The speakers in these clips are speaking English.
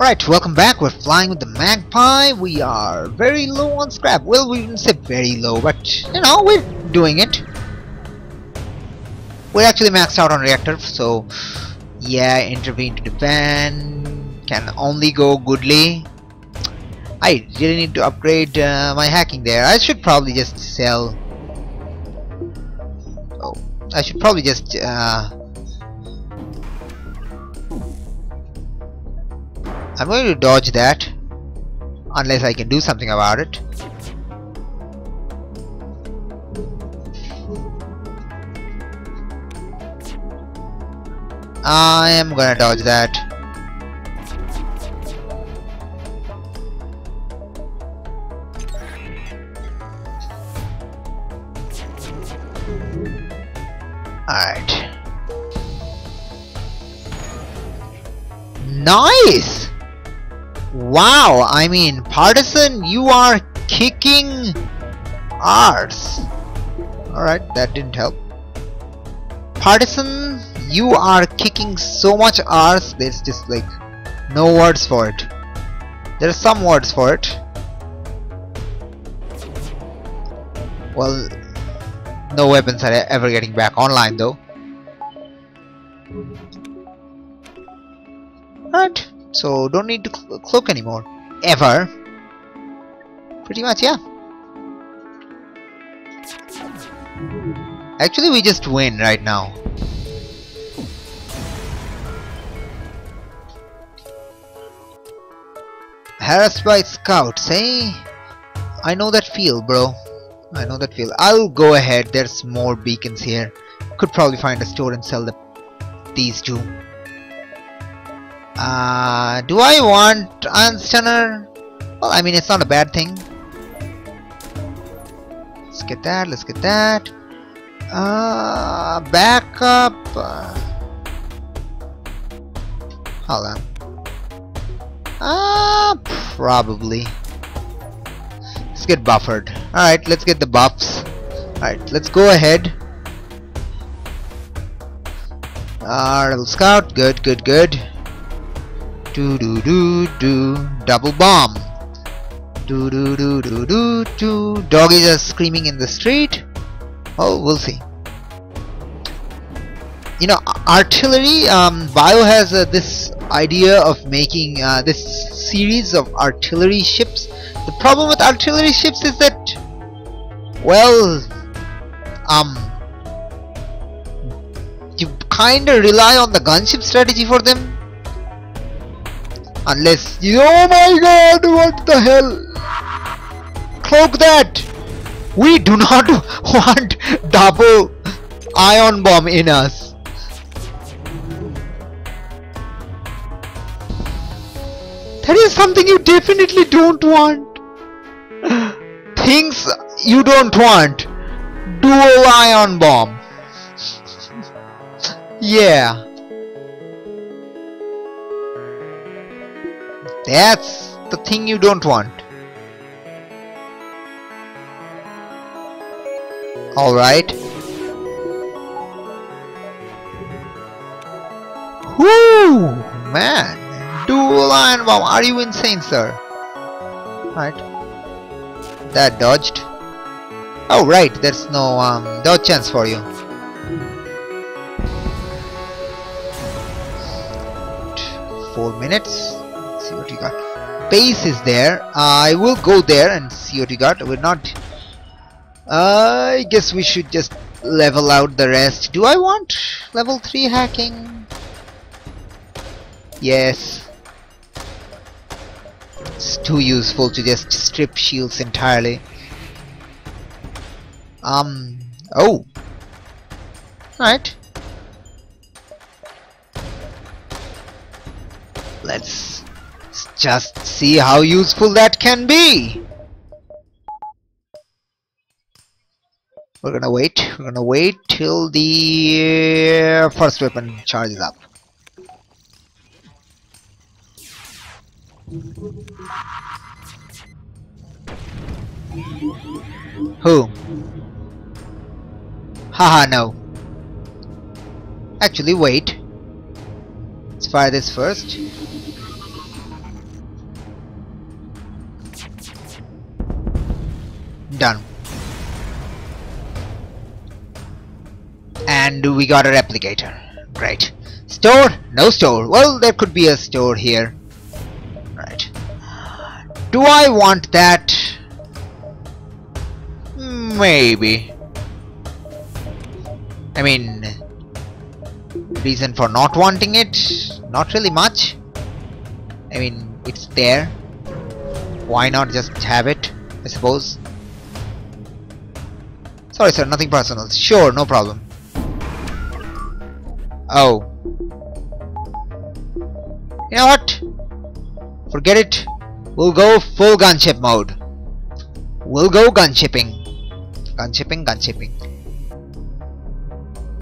Alright, welcome back. We're flying with the Magpie. We are very low on scrap. Well, we didn't say very low, but, you know, we're doing it. We're actually maxed out on reactor, so, yeah, intervene to defend. Can only go goodly. I really need to upgrade uh, my hacking there. I should probably just sell... Oh, I should probably just... Uh, I'm going to dodge that unless I can do something about it. I am gonna dodge that. Alright. Nice! Wow, I mean, Partisan, you are kicking arse. Alright, that didn't help. Partisan, you are kicking so much arse, there's just like no words for it. There's some words for it. Well, no weapons are ever getting back online though. So don't need to cl cloak anymore. Ever. Pretty much yeah. Actually we just win right now. Harassed by scouts eh I know that feel bro. I know that feel. I'll go ahead. There's more beacons here. Could probably find a store and sell the, these two uh, do I want Ion Stunner? Well, I mean, it's not a bad thing. Let's get that, let's get that. Uh, backup. Uh, hold on. Uh, probably. Let's get buffered. Alright, let's get the buffs. Alright, let's go ahead. Uh, Rebel Scout, good, good, good. Do do do do. Double bomb. Do do do do do do. Doggies are screaming in the street. Oh, we'll see. You know, artillery. Um, Bio has uh, this idea of making uh, this series of artillery ships. The problem with artillery ships is that, well, um, you kind of rely on the gunship strategy for them Unless Oh my god, what the hell? Cloak that! We do not want double ion bomb in us. That is something you definitely don't want. Things you don't want. Dual ion bomb. yeah. That's the thing you don't want. Alright. Whoo! Man! Dual ion bomb! Are you insane, sir? Right. That dodged. Oh, right. There's no um, dodge chance for you. Four minutes you got. Base is there. I will go there and see what you got. We're not. I guess we should just level out the rest. Do I want level 3 hacking? Yes. It's too useful to just strip shields entirely. Um, oh. Alright. Let's just see how useful that can be. We're gonna wait. We're gonna wait till the uh, first weapon charges up. Who? Haha, no. Actually, wait. Let's fire this first. And we got a replicator. Great. Store? No store. Well, there could be a store here. Right. Do I want that? Maybe. I mean, reason for not wanting it? Not really much. I mean, it's there. Why not just have it, I suppose? Sorry sir, nothing personal. Sure, no problem. Oh. You know what? Forget it. We'll go full gunship mode. We'll go gunshipping. Gunshipping, gunshipping.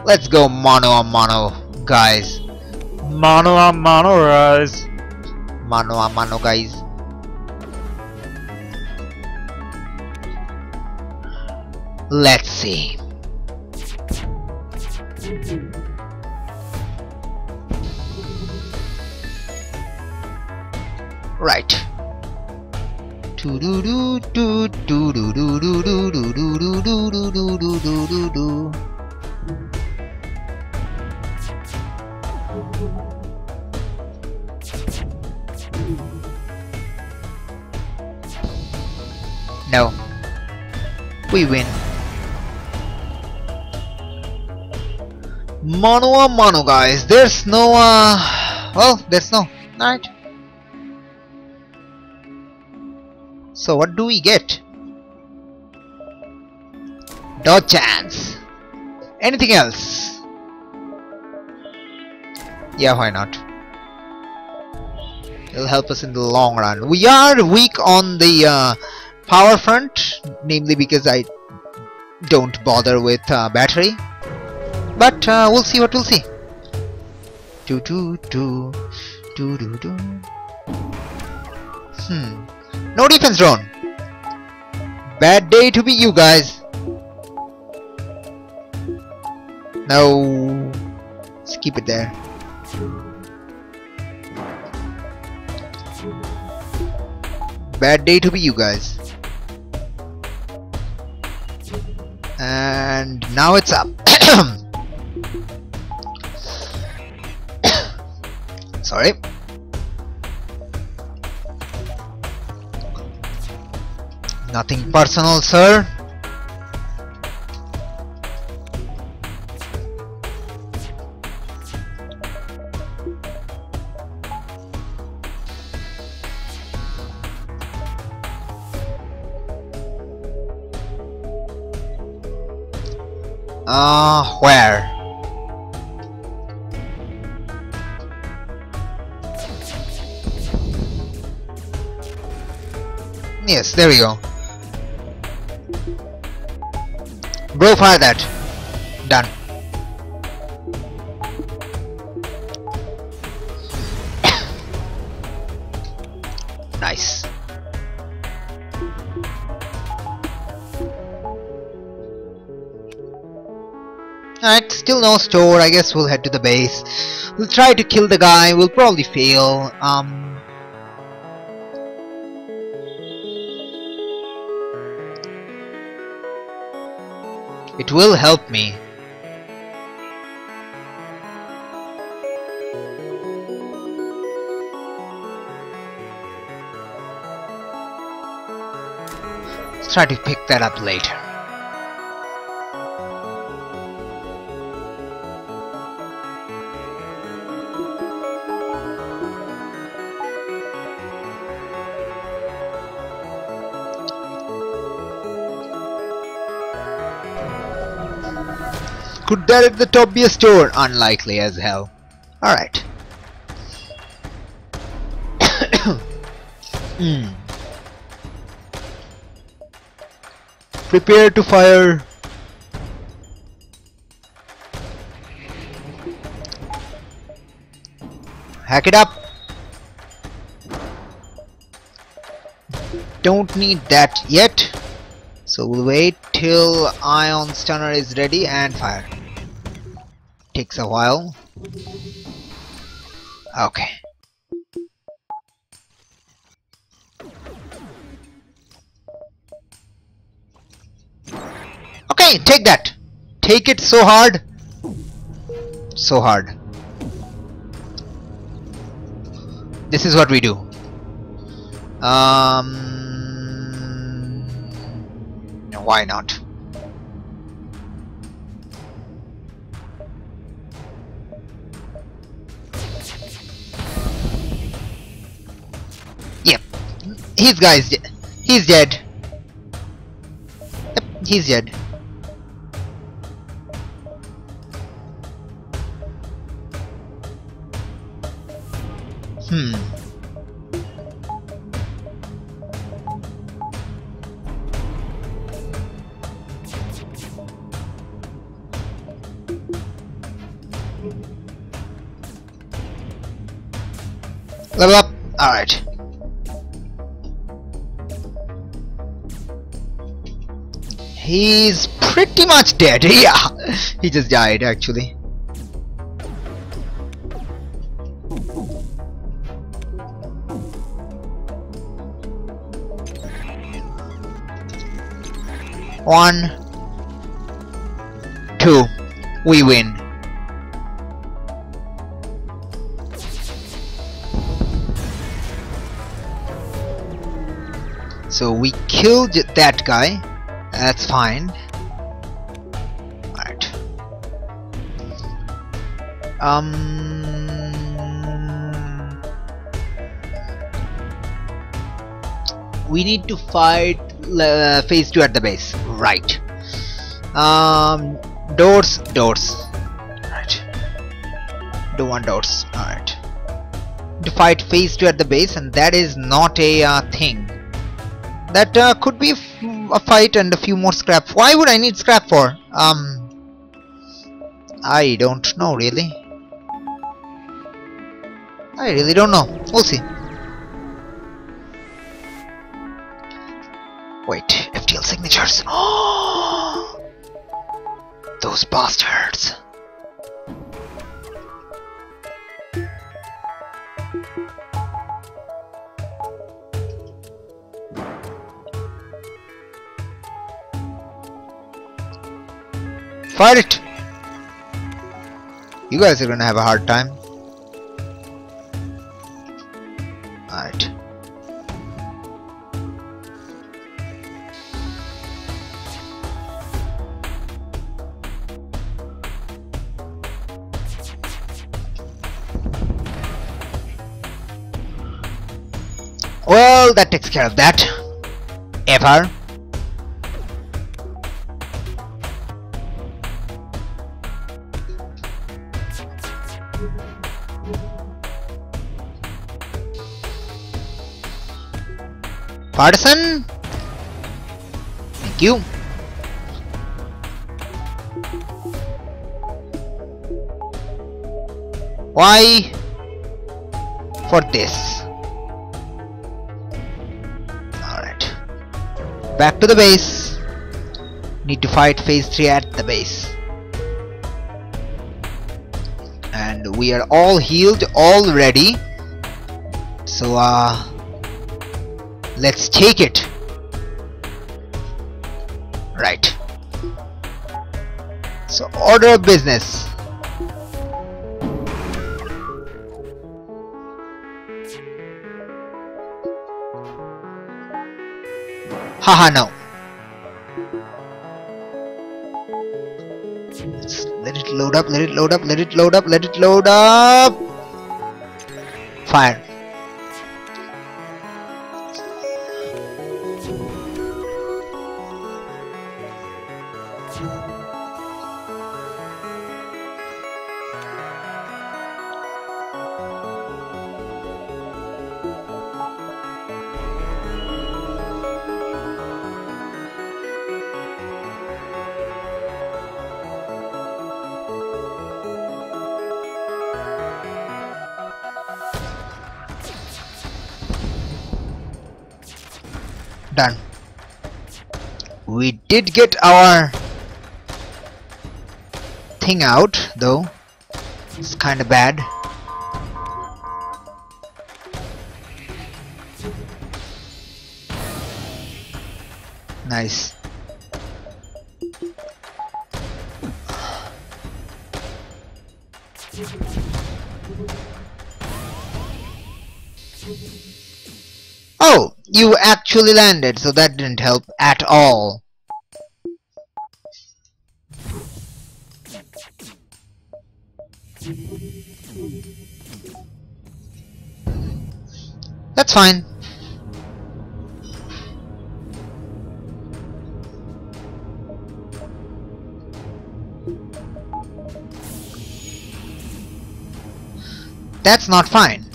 Let's go mono on mono, guys. Mono on mono, guys. Mono on mono, guys. Let's see. Do. No. We win. Mono a mono guys. There's no uh well there's no alright. So what do we get? Dodge chance. Anything else? Yeah, why not? It'll help us in the long run. We are weak on the uh, power front, namely because I don't bother with uh, battery. But uh, we'll see what we'll see. Do do do do do do. Hmm. No defense drone. Bad day to be you guys. No. Let's keep it there. Bad day to be you guys. And now it's up. Sorry. Nothing personal, sir. Uh, where? Yes, there we go. Bro, fire that. Done. nice. Alright, still no store. I guess we'll head to the base. We'll try to kill the guy. We'll probably fail. Um, It will help me. Try to pick that up later. Could that at the top be a store? Unlikely as hell. Alright. Hmm. Prepare to fire. Hack it up. Don't need that yet. So we'll wait till ion stunner is ready and fire. Takes a while. Okay. Okay, take that. Take it so hard. so hard. This is what we do. Um, why not? His guy's de he's dead. Yep, he's dead. Hmm. Level up. Alright. He's pretty much dead. Yeah. He just died actually. One, two, we win. So we killed that guy. That's fine. Alright. Um. We need to fight uh, phase 2 at the base. Right. Um. Doors, doors. Right. Don't want doors. Alright. To fight phase 2 at the base, and that is not a uh, thing that uh, could be a fight and a few more scrap. Why would I need scrap for? Um, I don't know really. I really don't know. We'll see. Wait, FTL signatures. Those bastards. Fire it! You guys are gonna have a hard time. Alright. Well, that takes care of that. Ever. Partisan? Thank you. Why? For this. Alright. Back to the base. Need to fight phase 3 at the base. And we are all healed already. So uh Let's take it. Right. So order of business. Haha no. Let's let it load up, let it load up, let it load up, let it load up. Fire. We did get our thing out though. It's kinda bad. Nice. Oh, you actually landed, so that didn't help at all. That's fine. That's not fine.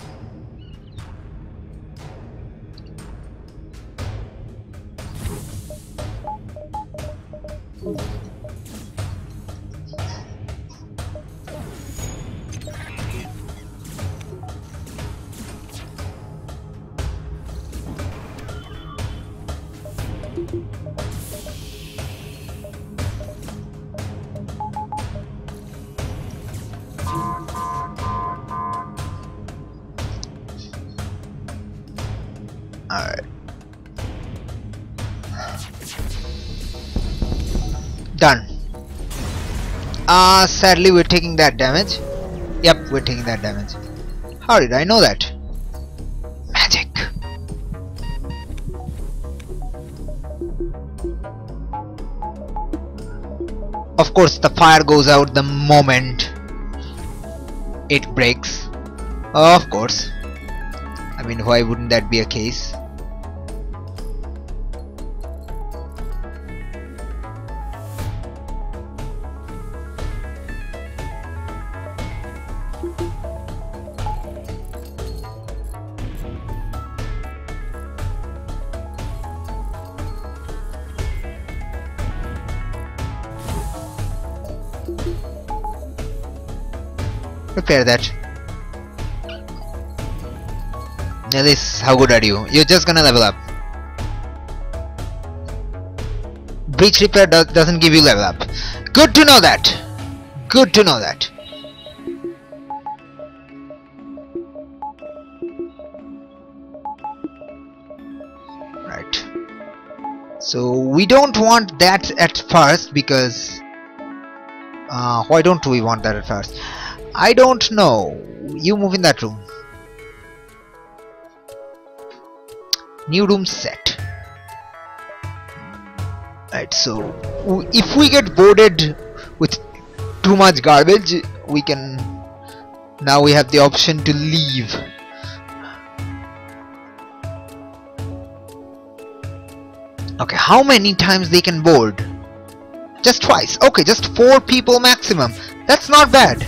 Alright. Done. Ah, uh, sadly we're taking that damage. Yep, we're taking that damage. How did I know that? Magic. Of course, the fire goes out the moment it breaks. Of course. I mean, why wouldn't that be a case? Repair that. Nellis, how good are you? You're just gonna level up. Breach repair do doesn't give you level up. Good to know that. Good to know that. Right. So we don't want that at first because uh, why don't we want that at first? I don't know. You move in that room. New room set. Right, so if we get boarded with too much garbage, we can now we have the option to leave. Okay, how many times they can board? Just twice. Okay, just four people maximum. That's not bad.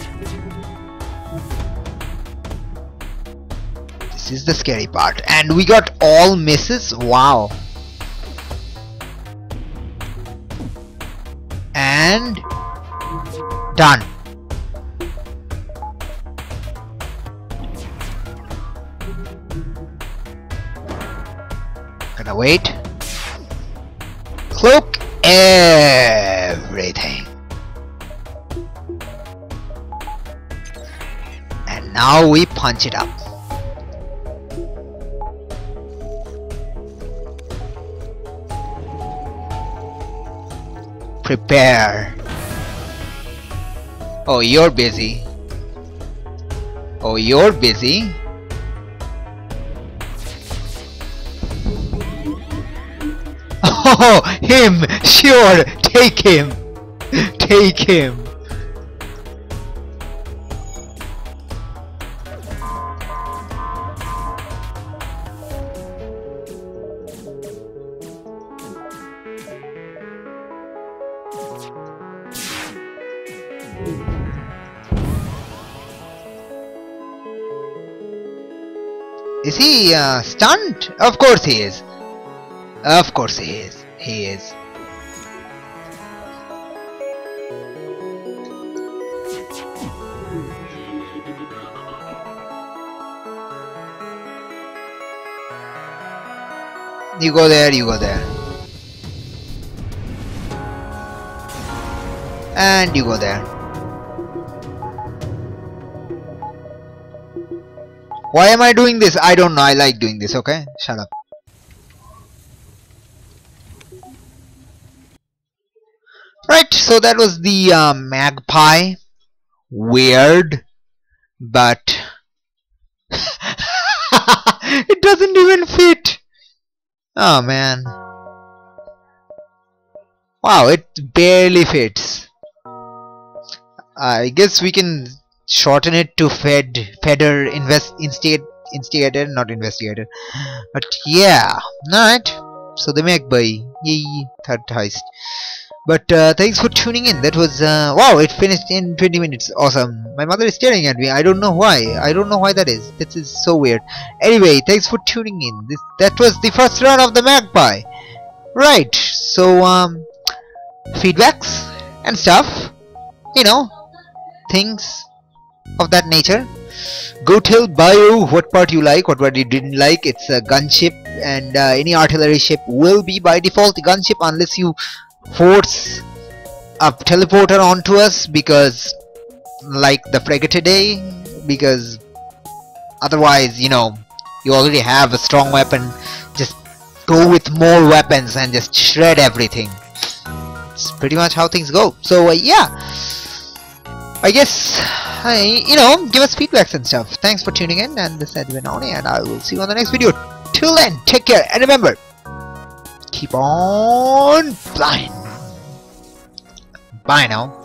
This is the scary part. And we got all misses? Wow. And done. Gonna wait. Cloak everything. And now we punch it up. Prepare. Oh, you're busy. Oh, you're busy. Oh, him! Sure, take him! Take him! He uh, stunned? Of course he is. Of course he is. He is. You go there, you go there. And you go there. Why am I doing this? I don't know. I like doing this, okay? Shut up. Right, so that was the uh, magpie. Weird. but it doesn't even fit oh man wow it barely fits I guess we can shorten it to Fed Feder invest instead instigator not investigator. But yeah not so the Magpie yay third heist. But uh, thanks for tuning in. That was uh, wow it finished in 20 minutes. Awesome. My mother is staring at me. I don't know why. I don't know why that is. This is so weird. Anyway thanks for tuning in. This that was the first run of the Magpie right. So um feedbacks and stuff. You know things of that nature. Go tell bio what part you like what part you didn't like. It's a gunship and uh, any artillery ship will be by default a gunship unless you force a teleporter onto us because like the frigate today because otherwise you know you already have a strong weapon. Just go with more weapons and just shred everything. It's pretty much how things go. So uh, yeah I guess I, you know give us feedbacks and stuff. Thanks for tuning in and this has been Ani and I will see you on the next video. Till then take care and remember keep on flying. Bye now